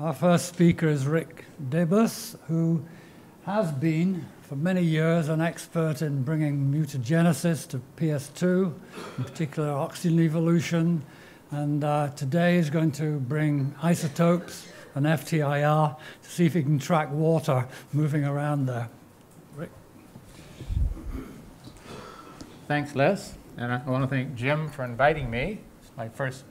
Our first speaker is Rick Debus, who has been for many years an expert in bringing mutagenesis to PS2, in particular oxygen evolution, and uh, today is going to bring isotopes and FTIR to see if he can track water moving around there. Rick? Thanks, Les. And I want to thank Jim for inviting me. It's my first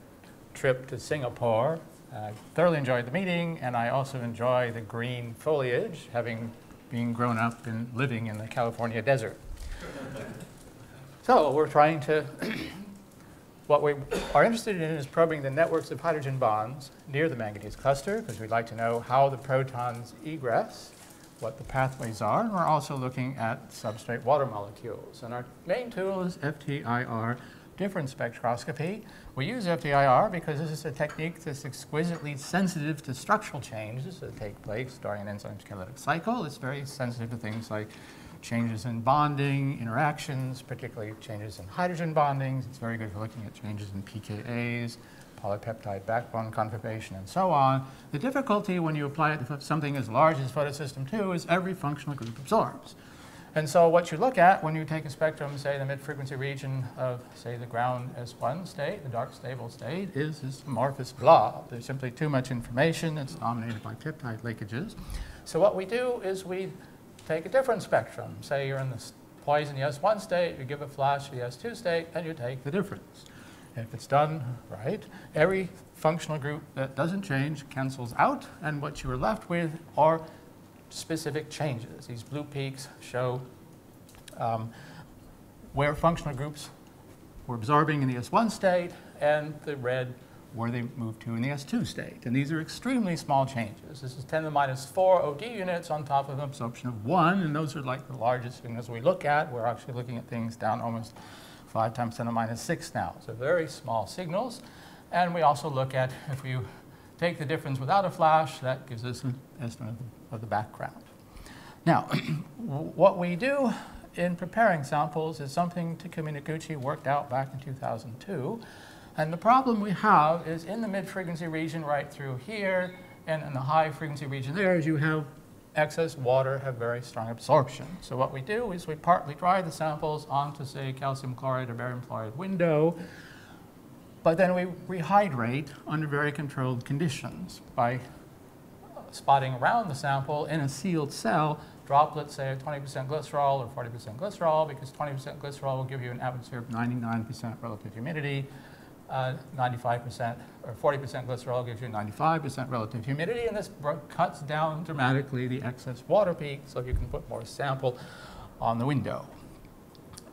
trip to Singapore. I thoroughly enjoyed the meeting, and I also enjoy the green foliage, having been grown up and living in the California desert. so we're trying to, what we are interested in is probing the networks of hydrogen bonds near the manganese cluster, because we'd like to know how the protons egress, what the pathways are, and we're also looking at substrate water molecules. And our main tool is FTIR difference spectroscopy. We use FTIR because this is a technique that's exquisitely sensitive to structural changes that take place during an enzyme's catalytic cycle. It's very sensitive to things like changes in bonding, interactions, particularly changes in hydrogen bondings. It's very good for looking at changes in pKa's, polypeptide backbone conformation, and so on. The difficulty when you apply it to something as large as photosystem 2 is every functional group absorbs. And so what you look at when you take a spectrum, say the mid-frequency region of, say, the ground S1 state, the dark stable state, is this amorphous blob. There's simply too much information. It's dominated by peptide linkages. So what we do is we take a different spectrum. Say you're in the poison S1 state, you give a flash the S2 state, and you take the difference. If it's done right, every functional group that doesn't change cancels out, and what you are left with are specific changes. These blue peaks show um, where functional groups were absorbing in the S1 state, and the red where they moved to in the S2 state. And these are extremely small changes. This is 10 to the minus 4 OD units on top of absorption of 1, and those are like the largest signals we look at. We're actually looking at things down almost 5 times 10 to the minus 6 now. So very small signals. And we also look at, if you take the difference without a flash, that gives us an estimate of the of the background. Now, what we do in preparing samples is something Takumi Noguchi worked out back in 2002. And the problem we have is in the mid-frequency region right through here and in the high frequency region there is you have excess water have very strong absorption. So what we do is we partly dry the samples onto, say, calcium chloride or barium fluoride window, but then we rehydrate under very controlled conditions by spotting around the sample in a sealed cell, droplets, say 20% glycerol or 40% glycerol, because 20% glycerol will give you an atmosphere of 99% relative humidity. 95% uh, or 40% glycerol gives you 95% relative humidity, and this cuts down dramatically the excess water peak, so you can put more sample on the window.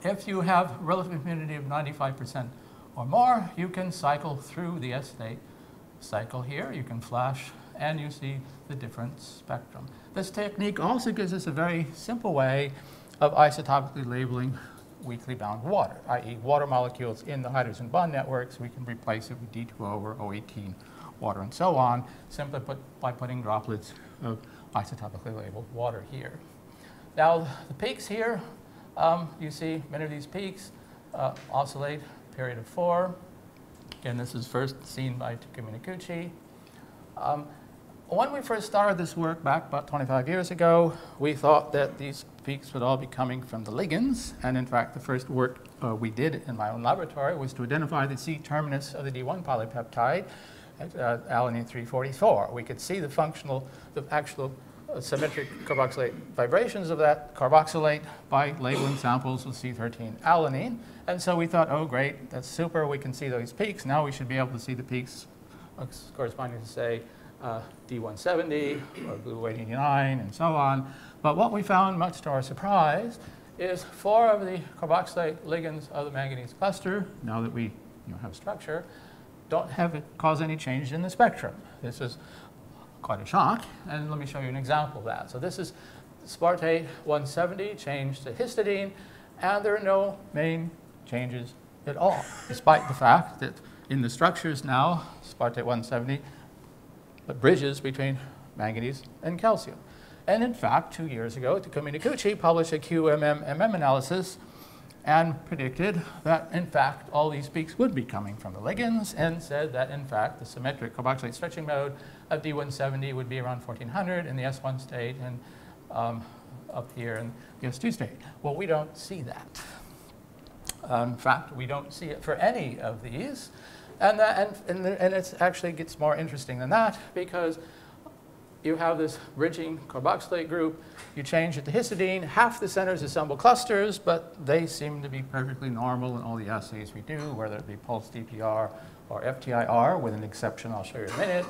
If you have relative humidity of 95% or more, you can cycle through the S state cycle here. You can flash and you see the different spectrum. This technique also gives us a very simple way of isotopically labeling weakly bound water, i.e. water molecules in the hydrogen bond networks. We can replace it with D2O or O18 water and so on, simply put, by putting droplets of isotopically labeled water here. Now, the peaks here, um, you see many of these peaks uh, oscillate period of four. Again, this is first seen by Takumi Noguchi. Um, when we first started this work back about 25 years ago, we thought that these peaks would all be coming from the ligands. And in fact, the first work uh, we did in my own laboratory was to identify the C terminus of the D1 polypeptide uh, alanine 344. We could see the functional, the actual uh, symmetric carboxylate vibrations of that carboxylate by labeling samples with C13 alanine. And so we thought, oh, great, that's super. We can see those peaks. Now we should be able to see the peaks uh, corresponding to, say, uh, D170 or Glu 89 and so on. But what we found, much to our surprise, is four of the carboxylate ligands of the manganese cluster, now that we you know, have structure, don't have cause any change in the spectrum. This is quite a shock, and let me show you an example of that. So this is aspartate 170 changed to histidine, and there are no main changes at all, despite the fact that in the structures now, aspartate 170 but bridges between manganese and calcium. And in fact, two years ago, Takumi Noguchi published a QMMM analysis and predicted that, in fact, all these peaks would be coming from the ligands and said that, in fact, the symmetric carboxylate stretching mode of D170 would be around 1400 in the S1 state and um, up here in the S2 state. Well, we don't see that. Um, in fact, we don't see it for any of these. And, that, and, and, and it actually gets more interesting than that because you have this bridging carboxylate group, you change it to histidine, half the centers assemble clusters, but they seem to be perfectly normal in all the assays we do, whether it be pulse EPR or FTIR, with an exception I'll show you in a minute.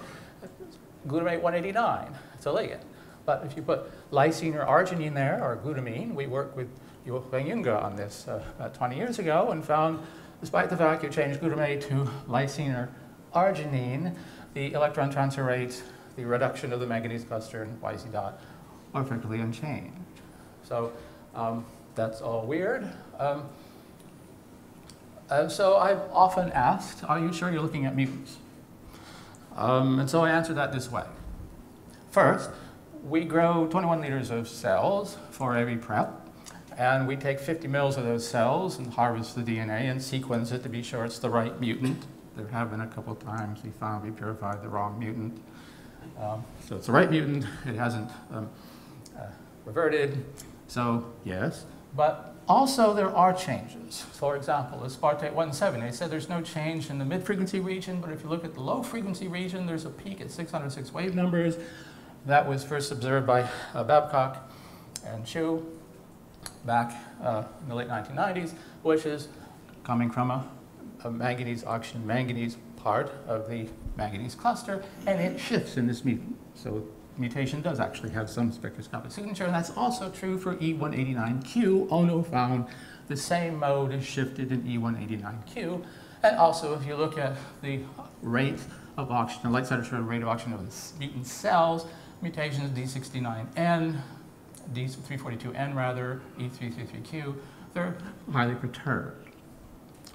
Glutamate 189, it's a ligand. But if you put lysine or arginine there, or glutamine, we worked with Yuheng Yunga on this uh, about 20 years ago and found, despite the fact you change glutamate to lysine or arginine, the electron transfer rates the reduction of the manganese cluster and YZ dot are effectively unchanged. So um, that's all weird. Um, and so I've often asked, are you sure you're looking at mutants? Um, and so I answer that this way. First, we grow 21 liters of cells for every prep, and we take 50 mils of those cells and harvest the DNA and sequence it to be sure it's the right mutant. There have been a couple times we found we purified the wrong mutant. Um, so it's the right mutant. It hasn't um, uh, reverted. So yes, but also there are changes. For example, aspartate 1,7, they said there's no change in the mid-frequency region, but if you look at the low-frequency region, there's a peak at 606 wave numbers. That was first observed by uh, Babcock and Chu back uh, in the late 1990s, which is coming from a, a manganese oxygen manganese part of the manganese cluster, and it shifts in this mutant. So mutation does actually have some spectroscopic signature, and that's also true for E189Q. Ono found the same mode is shifted in E189Q. And also, if you look at the rate of oxygen, the light side rate of oxygen of the mutant cells, mutations D69N, D342N rather, E333Q, they're highly perturbed.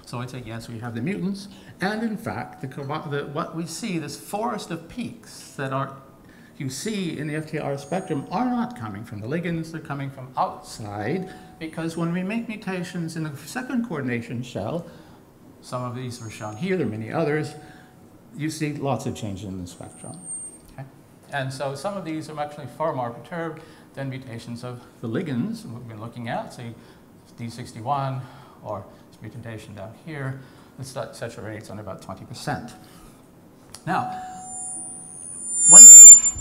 So I'd say yes, we have the mutants. And in fact, the, the, what we see, this forest of peaks that are you see in the FTIR spectrum are not coming from the ligands, they're coming from outside, because when we make mutations in the second coordination shell, some of these are shown here, there are many others, you see lots of changes in the spectrum. Okay? And so some of these are actually far more perturbed than mutations of the ligands we've been looking at, say D61 or this mutation down here, the saturation rate's only about 20%. Now, when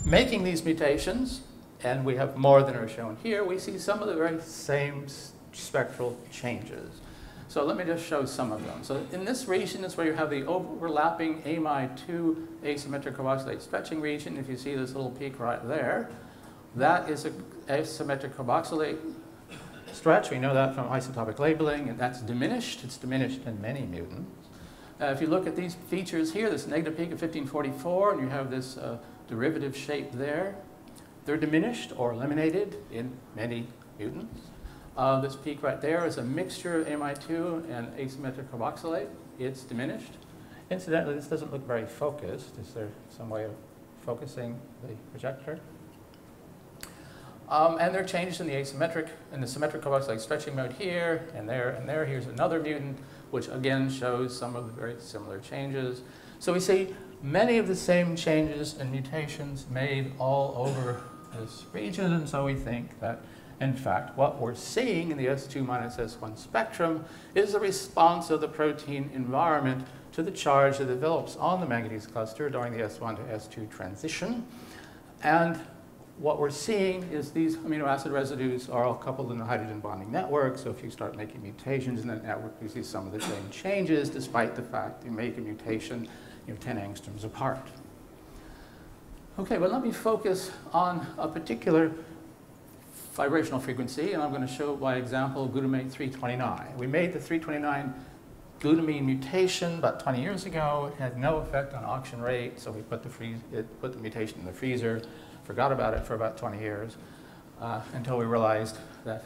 making these mutations, and we have more than are shown here, we see some of the very same spectral changes. So let me just show some of them. So in this region is where you have the overlapping amide2 asymmetric carboxylate stretching region. If you see this little peak right there, that is a asymmetric carboxylate stretch. We know that from isotopic labeling, and that's diminished. It's diminished in many mutants. Uh, if you look at these features here, this negative peak of 1544, and you have this uh, derivative shape there, they're diminished or eliminated in many mutants. Uh, this peak right there is a mixture of amide2 and asymmetric carboxylate. It's diminished. Incidentally, this doesn't look very focused. Is there some way of focusing the projector? Um, and there are changes in the asymmetric in the symmetric carboxylate stretching mode here and there and there. Here's another mutant, which again shows some of the very similar changes. So we see many of the same changes and mutations made all over this region, and so we think that, in fact, what we're seeing in the S2 minus S1 spectrum is a response of the protein environment to the charge that develops on the manganese cluster during the S1 to S2 transition. And what we're seeing is these amino acid residues are all coupled in the hydrogen bonding network. So if you start making mutations in that network, you see some of the same changes, despite the fact you make a mutation you know, 10 angstroms apart. Okay, well, let me focus on a particular vibrational frequency, and I'm going to show by example glutamate 329. We made the 329 glutamine mutation about 20 years ago. It had no effect on oxygen rate, so we put the, put the mutation in the freezer forgot about it for about 20 years uh, until we realized that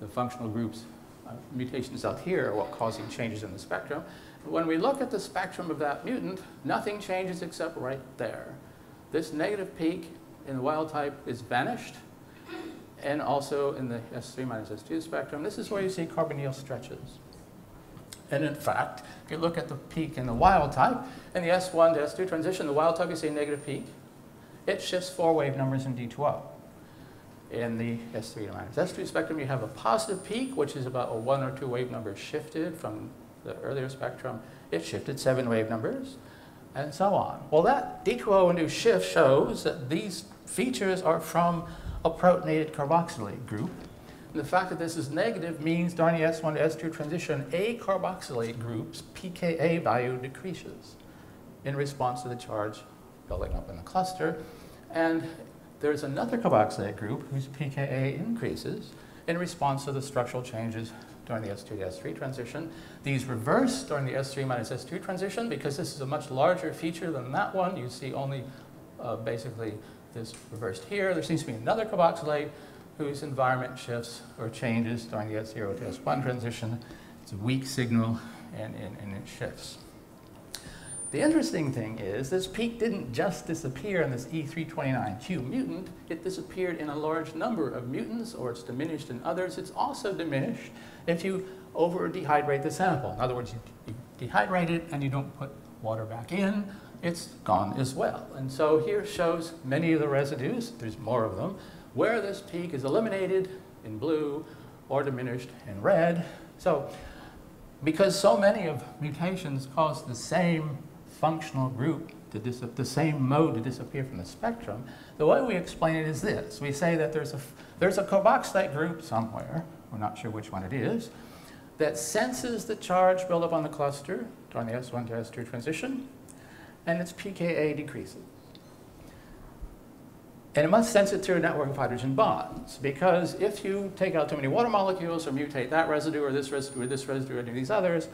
the functional groups uh, mutations out here are what causing changes in the spectrum. When we look at the spectrum of that mutant, nothing changes except right there. This negative peak in the wild type is vanished. and also in the S3 minus S2 spectrum, this is where you see carbonyl stretches. And in fact, if you look at the peak in the wild type, in the S1 to S2 transition, the wild type you see a negative peak. It shifts four wave numbers in D2O. In the S3 minus S2 spectrum, you have a positive peak, which is about a one or two wave number shifted from the earlier spectrum. It shifted seven wave numbers, and so on. Well, that D2O induced shift shows that these features are from a protonated carboxylate group. And the fact that this is negative means during the S1 to S2 transition, a carboxylate group's pKa value decreases in response to the charge building up in the cluster. And there's another carboxylate group whose pKa increases in response to the structural changes during the S2 to S3 transition. These reverse during the S3 minus S2 transition because this is a much larger feature than that one. You see only uh, basically this reversed here. There seems to be another carboxylate whose environment shifts or changes during the S0 to S1 transition. It's a weak signal and, and, and it shifts. The interesting thing is this peak didn't just disappear in this E329Q mutant, it disappeared in a large number of mutants, or it's diminished in others. It's also diminished if you over dehydrate the sample. In other words, you, you dehydrate it and you don't put water back in, it's gone as well. And so here shows many of the residues, there's more of them, where this peak is eliminated in blue or diminished in red. So because so many of mutations cause the same functional group to the same mode to disappear from the spectrum, the way we explain it is this. We say that there's a, there's a carboxylate group somewhere, we're not sure which one it is, that senses the charge buildup on the cluster during the S1 to S2 transition, and its pKa decreases. And it must sense it through a network of hydrogen bonds, because if you take out too many water molecules or mutate that residue or this residue or this residue or any of these others,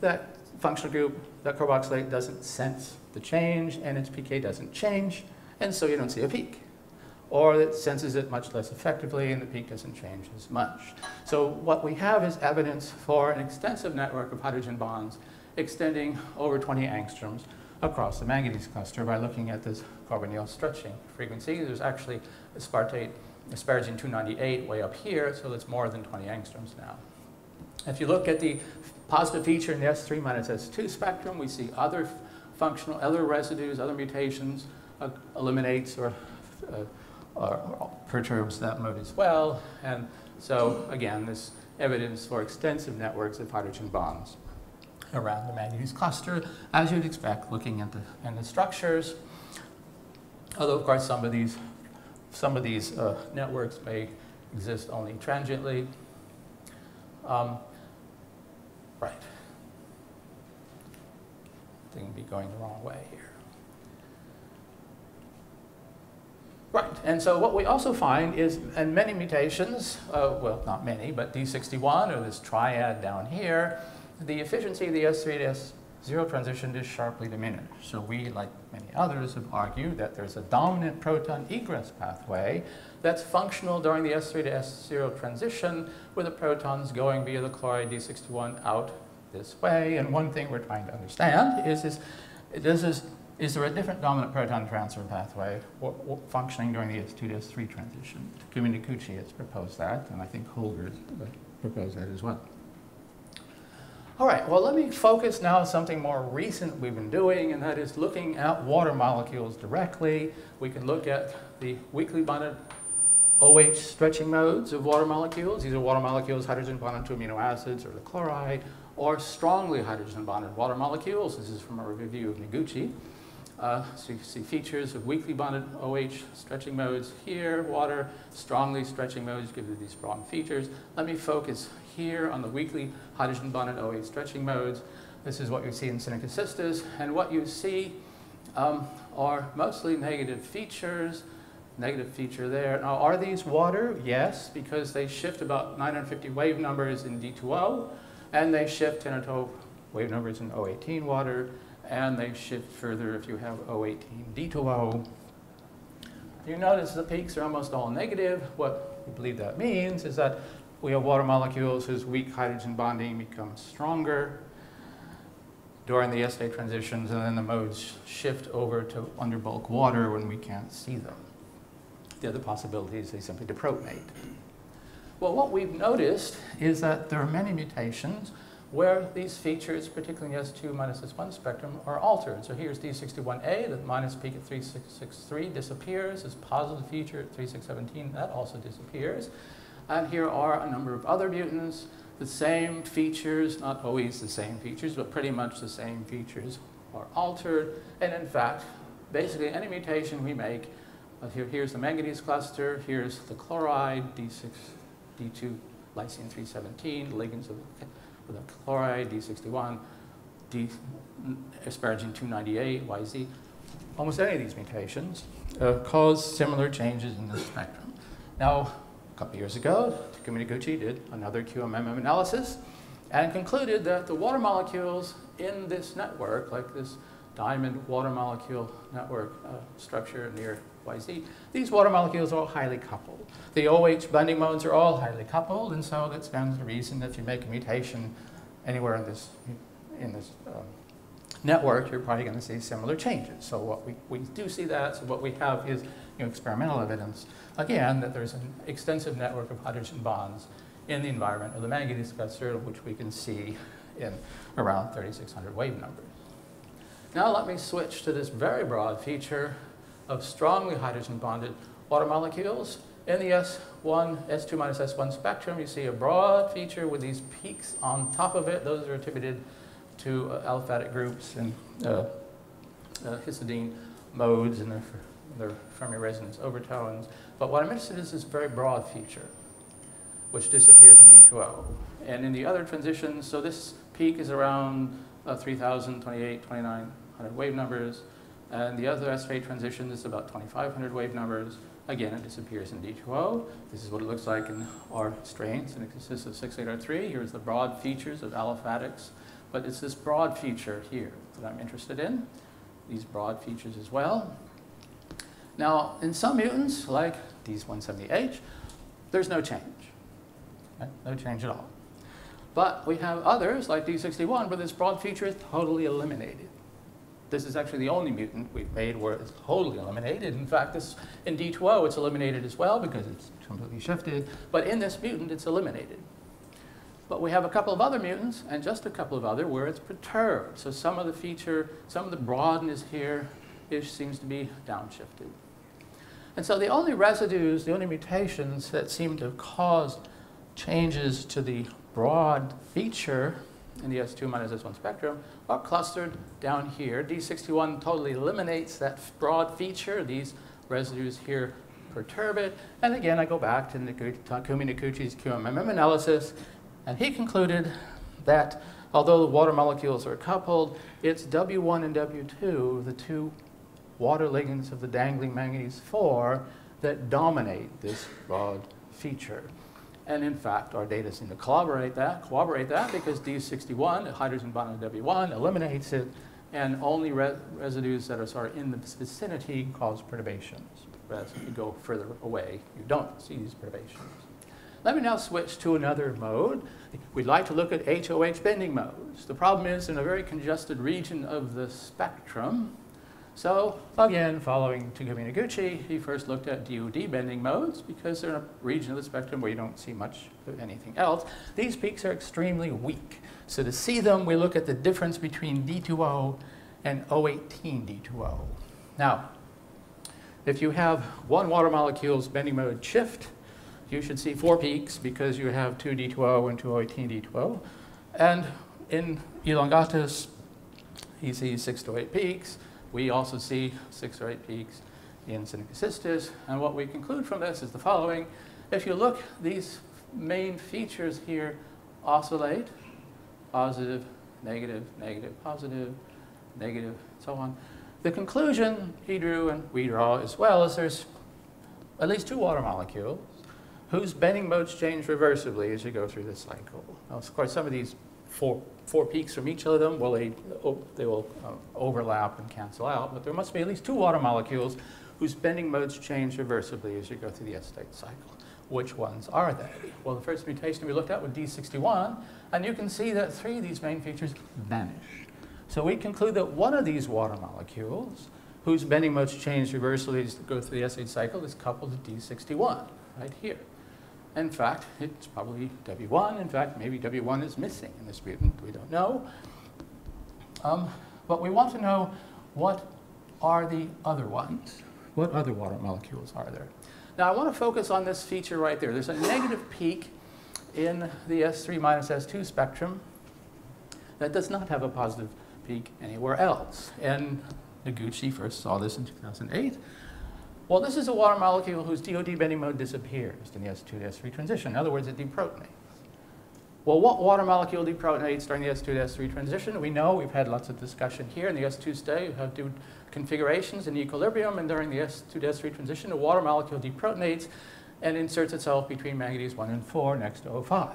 that functional group, that carboxylate doesn't sense the change and its pK doesn't change, and so you don't see a peak. Or it senses it much less effectively and the peak doesn't change as much. So what we have is evidence for an extensive network of hydrogen bonds extending over 20 angstroms across the manganese cluster by looking at this carbonyl stretching frequency. There's actually aspartate, asparagine 298 way up here, so it's more than 20 angstroms now. If you look at the positive feature in the S3 minus S2 spectrum. We see other functional, other residues, other mutations, uh, eliminates or, uh, or, perturbs that mode as well. And so again, this evidence for extensive networks of hydrogen bonds around the manganese cluster, as you'd expect looking at the, in the structures. Although of course some of these, some of these uh, networks may exist only transiently. Um, Right. Thing be going the wrong way here. Right, and so what we also find is, and many mutations, uh, well, not many, but D61, or this triad down here, the efficiency of the S3 to S0 transition is sharply diminished. So we, like many others, have argued that there's a dominant proton egress pathway that's functional during the S3 to S0 transition with the protons going via the chloride D61 out this way. And one thing we're trying to understand is, is, this is, there a different dominant proton transfer pathway functioning during the S2 to S3 transition? Kumi Takumi has proposed that, and I think Holger uh, proposed that as well. All right, well, let me focus now on something more recent we've been doing, and that is looking at water molecules directly. We can look at the weakly bonded OH stretching modes of water molecules. These are water molecules hydrogen bonded to amino acids or the chloride, or strongly hydrogen bonded water molecules. This is from a review of Noguchi. Uh, so you see features of weakly bonded OH stretching modes here, water, strongly stretching modes give you these strong features. Let me focus here on the weekly hydrogen bonded OH stretching modes. This is what you see in Synechocystis, and what you see um, are mostly negative features negative feature there. Now, are these water? Yes, because they shift about 950 wave numbers in D2O, and they shift 10 or 12 wave numbers in O18 water, and they shift further if you have O18 D2O. You notice the peaks are almost all negative. What we believe that means is that we have water molecules whose weak hydrogen bonding becomes stronger during the S-state transitions, and then the modes shift over to under bulk water when we can't see them. The other possibility is they simply deprotonate. Well, what we've noticed is that there are many mutations where these features, particularly in the S2 minus S1 spectrum, are altered. So here's D61A, the minus peak at 3663 disappears. This positive feature at 3617, that also disappears. And here are a number of other mutants, the same features, not always the same features, but pretty much the same features are altered. And in fact, basically any mutation we make, uh, here, here's the manganese cluster, here's the chloride, D6, D2, lysine 317, ligands of the chloride, D61, D, asparagine 298, YZ. Almost any of these mutations uh, cause similar changes in the spectrum. Now, couple years ago, Takumi Noguchi did another QMMM analysis and concluded that the water molecules in this network, like this diamond water molecule network uh, structure near YZ, these water molecules are all highly coupled. The OH binding modes are all highly coupled, and so that stands to reason that if you make a mutation anywhere in this, in this um, network, you're probably going to see similar changes. So what we, we do see that, so what we have is know, experimental evidence, again, that there's an extensive network of hydrogen bonds in the environment of the manganese cluster, which we can see in around 3,600 wave numbers. Now let me switch to this very broad feature of strongly hydrogen bonded water molecules. In the S1, S2 minus S1 spectrum, you see a broad feature with these peaks on top of it. Those are attributed to uh, aliphatic groups and uh, uh, histidine modes and their, Fermi resonance overtones. But what I'm interested in is this very broad feature, which disappears in D2O. And in the other transitions, so this peak is around uh, 3,000, 28, 2,900 wave numbers. And the other S-phase transition is about 2,500 wave numbers. Again, it disappears in D2O. This is what it looks like in our strains, and Synechocystis 6803. Here's the broad features of aliphatics. But it's this broad feature here that I'm interested in, these broad features as well. Now, in some mutants, like these 170H, there's no change. Okay? No change at all. But we have others, like D61, where this broad feature is totally eliminated. This is actually the only mutant we've made where it's totally eliminated. In fact, this in D2O, it's eliminated as well because it's completely shifted. But in this mutant, it's eliminated. But we have a couple of other mutants and just a couple of other where it's perturbed. So some of the feature, some of the broadness here is, seems to be downshifted. And so the only residues, the only mutations that seem to cause changes to the broad feature in the S2 minus S1 spectrum are clustered down here. D61 totally eliminates that broad feature. These residues here perturb it. And again, I go back to Takumi Noguchi's QMMM analysis, and he concluded that although the water molecules are coupled, it's W1 and W2, the two water ligands of the dangling manganese 4, that dominate this broad feature. And in fact, our data seem to corroborate that, corroborate that because D61, the hydrogen bond W1, eliminates it, and only re residues that are sort of in the vicinity cause perturbations. Whereas if you go further away, you don't see these perturbations. Let me now switch to another mode. We'd like to look at HOH bending modes. The problem is in a very congested region of the spectrum, so again, following Takumi Noguchi, he first looked at DOD bending modes because they're in a region of the spectrum where you don't see much of anything else. These peaks are extremely weak. So to see them, we look at the difference between D2O and O18 D2O. Now, if you have one water molecule's bending mode shift, you should see four peaks because you have two D2O and two O18 D2O. And in elongatus, he sees six to eight peaks. We also see six or eight peaks in Synechocystis. And what we conclude from this is the following. If you look, these main features here oscillate, positive, negative, negative, positive, negative, so on. The conclusion he drew and we draw as well is there's at least two water molecules whose bending modes change reversibly as you go through this cycle. Now, of course, some of these four four peaks from each of them, well, they, they will uh, overlap and cancel out, but there must be at least two water molecules whose bending modes change reversibly as you go through the S-state cycle. Which ones are they? Well, the first mutation we looked at was D61, and you can see that three of these main features vanish. So we conclude that one of these water molecules whose bending modes change reversibly as go through the S-state cycle is coupled to D61, right here. In fact, it's probably W1. In fact, maybe W1 is missing in this mutant. We don't know. Um, but we want to know what are the other ones. What other water molecules are there? Now, I want to focus on this feature right there. There's a negative peak in the S3 minus S2 spectrum that does not have a positive peak anywhere else. And Noguchi first saw this in 2008. Well, this is a water molecule whose DOD bending mode disappears in the S2 to S3 transition. In other words, it deprotonates. Well, what water molecule deprotonates during the S2 to S3 transition? We know, we've had lots of discussion here in the S2 state. You have two configurations in equilibrium, and during the S2 to S3 transition, the water molecule deprotonates and inserts itself between manganese 1 and 4 next to O5.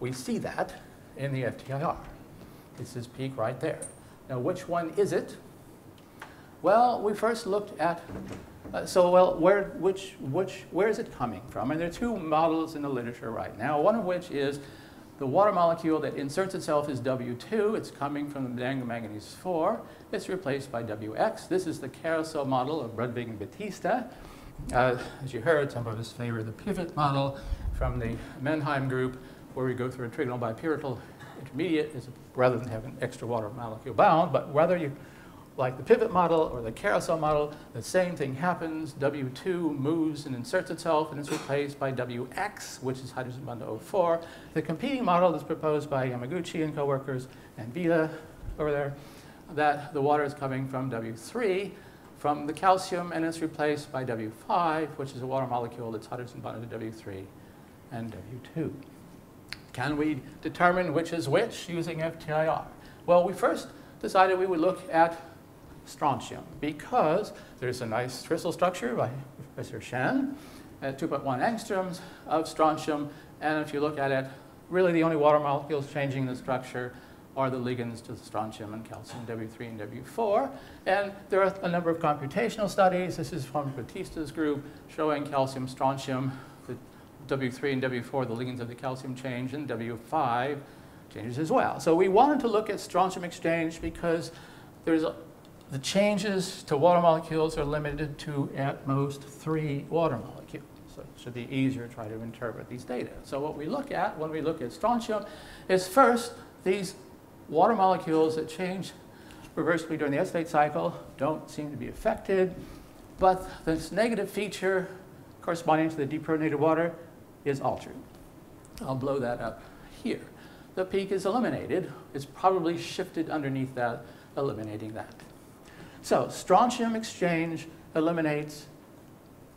We see that in the FTIR. This peak right there. Now, which one is it? Well, we first looked at, uh, so well, where, which, which, where is it coming from? And there are two models in the literature right now, one of which is the water molecule that inserts itself is W2. It's coming from the manganese 4. It's replaced by WX. This is the carousel model of Brudvig and Batista. Uh, as you heard, some of us favor the pivot model from the Mülheim group, where we go through a trigonal bipyramidal intermediate is, rather than have an extra water molecule bound. But whether you like the pivot model or the carousel model, the same thing happens. W2 moves and inserts itself and is replaced by WX, which is hydrogen bond O4. The competing model is proposed by Yamaguchi and coworkers and Vila over there, that the water is coming from W3 from the calcium and it's replaced by W5, which is a water molecule that's hydrogen bonded to W3 and W2. Can we determine which is which using FTIR? Well, we first decided we would look at strontium because there's a nice crystal structure by Professor Shen uh, at 2.1 angstroms of strontium. And if you look at it, really the only water molecules changing the structure are the ligands to the strontium and calcium, W3 and W4. And there are a number of computational studies. This is from Batista's group showing calcium, strontium, the W3 and W4, the ligands of the calcium change, and W5 changes as well. So we wanted to look at strontium exchange because there's a, the changes to water molecules are limited to at most three water molecules. So it should be easier to try to interpret these data. So what we look at when we look at strontium is first these water molecules that change reversibly during the S-state cycle don't seem to be affected, but this negative feature corresponding to the deprotonated water is altered. I'll blow that up here. The peak is eliminated. It's probably shifted underneath that, eliminating that. So strontium exchange eliminates,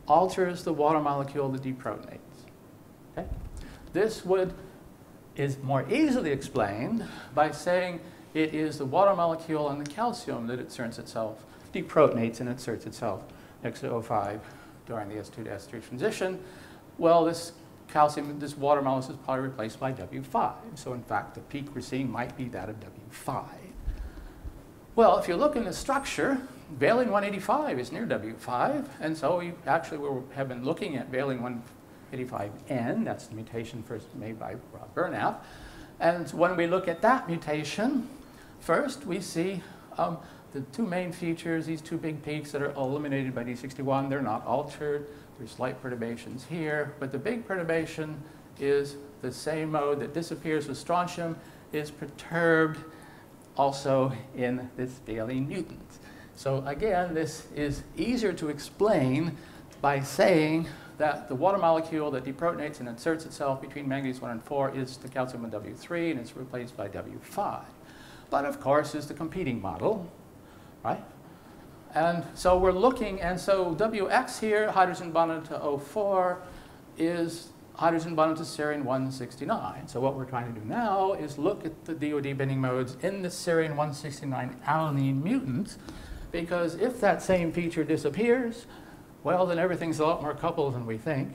alters the water molecule that deprotonates. Okay? This would is more easily explained by saying it is the water molecule and the calcium that inserts itself, deprotonates and inserts itself next to O5 during the S2 to S3 transition. Well, this calcium, this water molecule is probably replaced by W5. So in fact, the peak we're seeing might be that of W5. Well, if you look in the structure, valine 185 is near W5, and so we actually have been looking at valine 185N, that's the mutation first made by Rob Burnap. And when we look at that mutation, first we see um, the two main features, these two big peaks that are eliminated by D61, they're not altered. There's slight perturbations here, but the big perturbation is the same mode that disappears with strontium is perturbed also in this valine mutant. So again, this is easier to explain by saying that the water molecule that deprotonates and inserts itself between manganese 1 and 4 is the calcium in W3 and it's replaced by W5. But of course is the competing model, right? And so we're looking, and so WX here, hydrogen bonded to O4, is hydrogen bonded to serine 169. So what we're trying to do now is look at the DOD bending modes in the serine 169 alanine mutant, because if that same feature disappears, well, then everything's a lot more coupled than we think.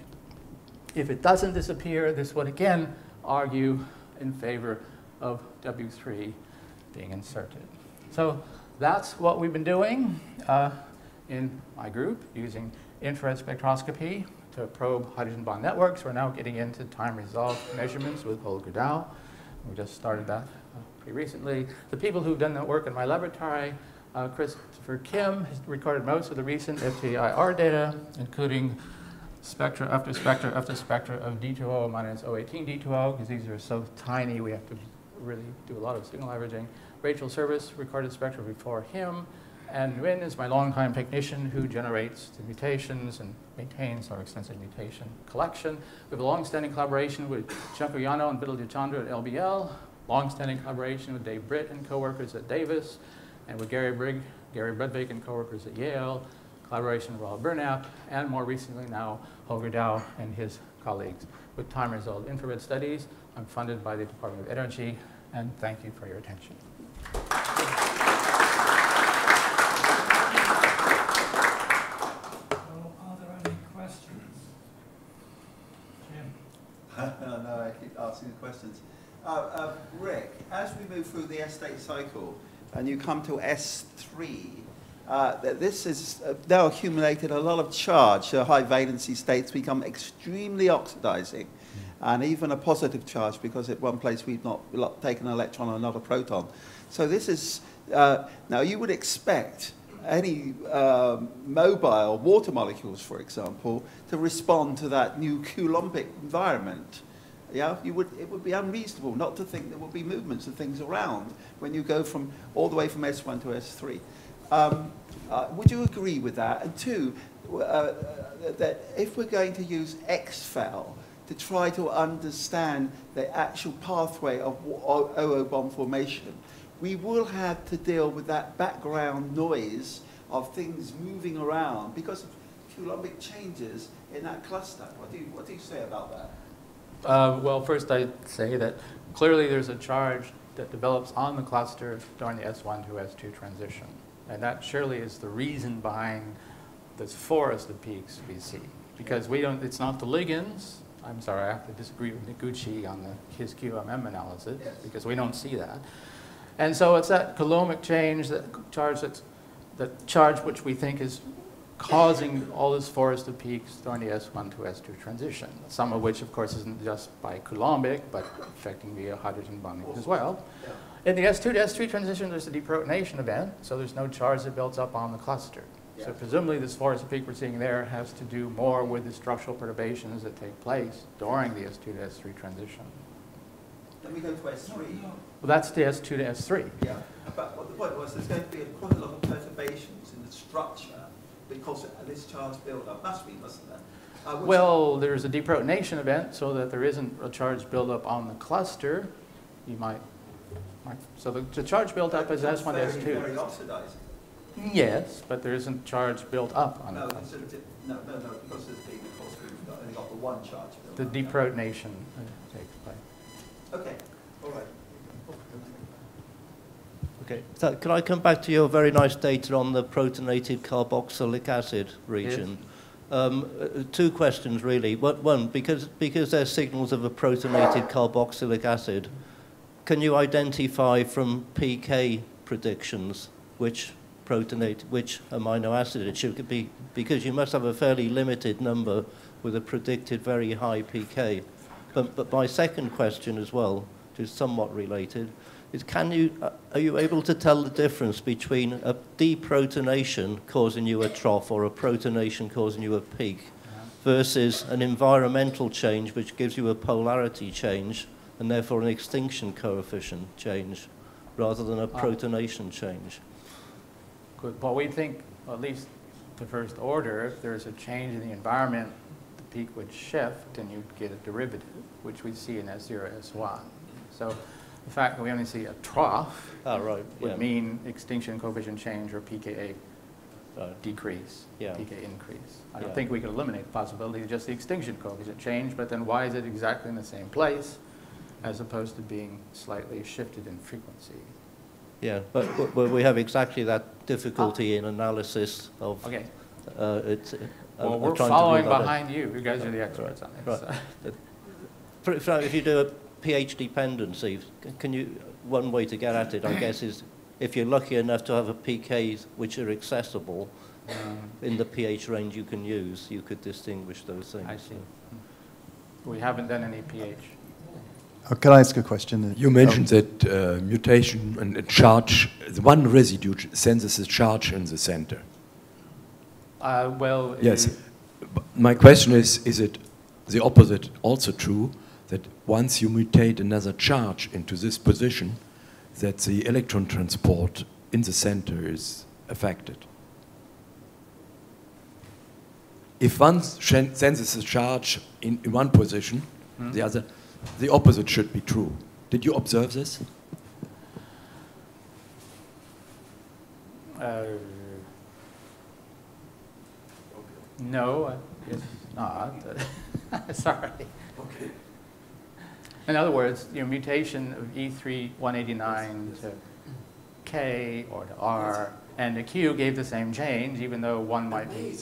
If it doesn't disappear, this would again argue in favor of W3 being inserted. So that's what we've been doing uh, in my group using infrared spectroscopy to probe hydrogen bond networks. We're now getting into time resolved measurements with Holger Dau. We just started that uh, pretty recently. The people who've done that work in my laboratory Uh, Christopher Kim has recorded most of the recent FTIR data, including spectra after spectra after spectra of D2O minus O18 D2O, because these are so tiny, we have to really do a lot of signal averaging. Rachel Service recorded spectra before him, and Nguyen is my longtime technician who generates the mutations and maintains our extensive mutation collection. We have a long-standing collaboration with Shankar Yano and Vittal Yachandra at LBL, long-standing collaboration with Dave Britt and coworkers at Davis, and with Gary Brigg, Gary Brudvig and coworkers at Yale, collaboration with Rob Burnap, and more recently now Holger Dau and his colleagues with time-resolved infrared studies. I'm funded by the Department of Energy, and thank you for your attention. So are there any questions? Jim? no, I keep asking the questions. Uh, Rick, as we move through the S-state cycle and you come to S3, uh, this is uh, now accumulated a lot of charge. The high valency states become extremely oxidizing, and even a positive charge because at one place we've not taken an electron and not a proton. So this is uh, now you would expect any um, mobile water molecules, for example, to respond to that new Coulombic environment. Yeah, you would, it would be unreasonable not to think there will be movements of things around when you go from all the way from S1 to S3. Um, uh, would you agree with that? And two, uh, uh, that if we're going to use XFEL to try to understand the actual pathway of OO bond formation, we will have to deal with that background noise of things moving around because of Coulombic changes in that cluster. What do you, what do you say about that? Uh, well, first I'd say that clearly there's a charge that develops on the cluster during the S1 to S2 transition. And that surely is the reason behind this forest of peaks we see. Because we don't, it's not the ligands. I'm sorry, I have to disagree with Noguchi on the, his QMM analysis Yes. because we don't see that. And so it's that coulombic change, that charge that's, that charge which we think is causing all this forest of peaks during the S1 to S2 transition. Some of which, of course, isn't just by coulombic, but affecting via hydrogen bonding as well. In the S2 to S3 transition, there's a deprotonation event, so there's no charge that builds up on the cluster. So presumably this forest of peak we're seeing there has to do more with the structural perturbations that take place during the S2 to S3 transition. Let me go to S3. Well, that's the S2 to S3. Yeah, but what the point was, there's going to be quite a lot of perturbations in the structure because of this charge build-up. Must be, mustn't there? Uh, Well, there's a deprotonation event so that there isn't a charge buildup on the cluster. You might, might- so the, the charge built up is S1 to very, Very S2. oxidizing. Yes, but there isn't charge built up on the No, cluster. it's a- no, no, no, because there's been, of course, we've got, only got the one charge The deprotonation uh, takes place. Okay, all right. Okay, so can I come back to your very nice data on the protonated carboxylic acid region? Um, uh, two questions really. One, because, because there's signals of a protonated carboxylic acid, can you identify from PK predictions which protonate, which amino acid it should be? Because you must have a fairly limited number with a predicted very high PK. But, but my second question as well, which is somewhat related, is can you, uh, are you able to tell the difference between a deprotonation causing you a trough or a protonation causing you a peak versus an environmental change which gives you a polarity change and therefore an extinction coefficient change rather than a Ah. protonation change? Good. Well, we think, well, at least the first order, if there's a change in the environment, the peak would shift and you'd get a derivative, which we see in S0, S1. So the fact that we only see a trough Ah, right, would yeah. mean extinction coefficient change or pKa Right. decrease, Yeah. pK increase. I don't Yeah. think we could eliminate the possibility of just the extinction coefficient change, but then why is it exactly in the same place as opposed to being slightly shifted in frequency? Yeah, but, but- but we have exactly that difficulty in analysis of, Okay, uh, it's. uh, well, I'm we're following behind you. You guys are the experts on this. Right. For, if you do pH dependency, can you, one way to get at it, I guess, is if you're lucky enough to have a PKs which are accessible Um, in the pH range you can use, you could distinguish those things. I see. We haven't done any pH. Uh, Can I ask a question? You mentioned that uh, mutation and a charge, the one residue ch- senses a charge in the center. Uh, well, Yes. My question is, is it the opposite also true, that once you mutate another charge into this position, that the electron transport in the center is affected? If one senses a charge in, in one position, Hmm. the other, the opposite should be true. Did you observe this? uh, no, I guess not. Sorry. In other words, your mutation of E3 189 to K or to R and to Q gave the same change, even though one might be.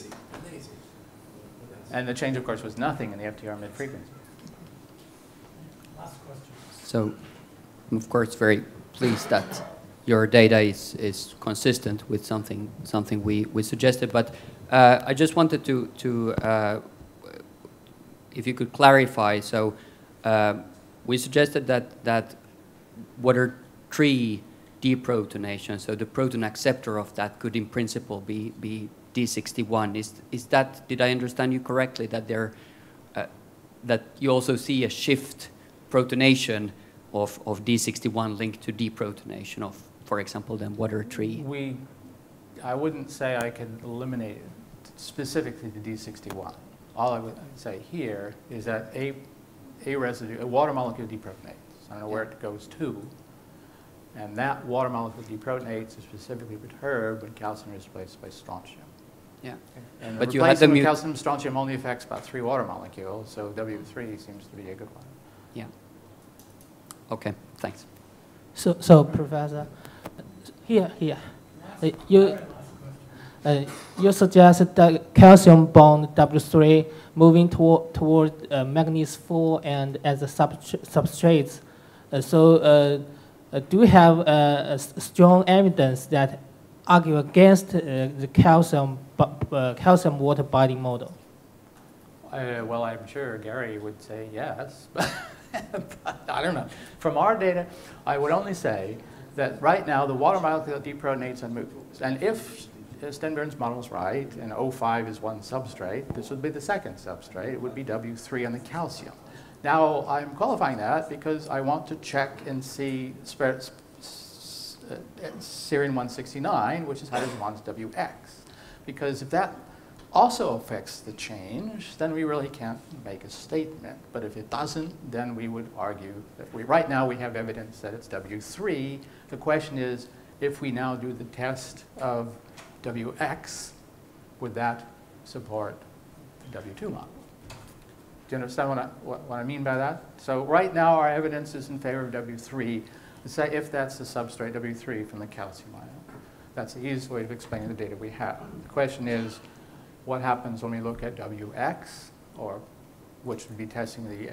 And the change, of course, was nothing in the FTIR mid-frequency. Last question. So I'm of course very pleased that your data is, is consistent with something, something we, we suggested, but uh, I just wanted to, to uh, if you could clarify, so uh, we suggested that, that water tree deprotonation, so the proton acceptor of that could in principle be, be D61. Is, is that, did I understand you correctly, that there, uh, that you also see a shift protonation of, of D61 linked to deprotonation of, for example, then water tree? We, I wouldn't say I could eliminate specifically the D61. All I would say here is that a, a residue, a water molecule deprotonates. I don't know where it goes to. And that water molecule deprotonates is specifically perturbed when calcium is replaced by strontium. Yeah. And But you had the with calcium strontium only affects about three water molecules, so W3 seems to be a good one. Yeah. Okay, thanks. So, so Professor, here, here, uh, you, uh, you suggested that calcium bond W3 moving toward, toward uh, manganese 4 and as a substr- substrates. Uh, so, uh, do you have strong evidence that argue against the calcium, calcium water binding model? Uh, Well, I'm sure Gary would say yes, but I don't know. From our data, I would only say that right now, the water molecule deprotonates and moves. And if Siegbahn's model is right, and O5 is one substrate, this would be the second substrate. It would be W3 on the calcium. Now, I'm qualifying that because I want to check and see uh, serine 169, which is hydrogen bonds WX. Because if that also affects the change, then we really can't make a statement. But if it doesn't, then we would argue that we, right now we have evidence that it's W3. The question is, if we now do the test of WX, would that support the W2 model? Do you understand what I, what, what I mean by that? So right now our evidence is in favor of W3. To say if that's the substrate W3 from the calcium ion. That's the easiest way of explaining the data we have. The question is, what happens when we look at WX, or which would be testing the,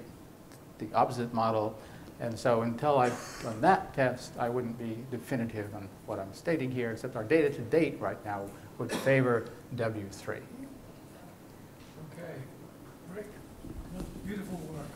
the opposite model. And so until I've done that test, I wouldn't be definitive on what I'm stating here, except our data to date right now would favor W3. Okay. Rick, beautiful work.